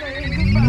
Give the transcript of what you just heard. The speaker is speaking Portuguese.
say goodbye.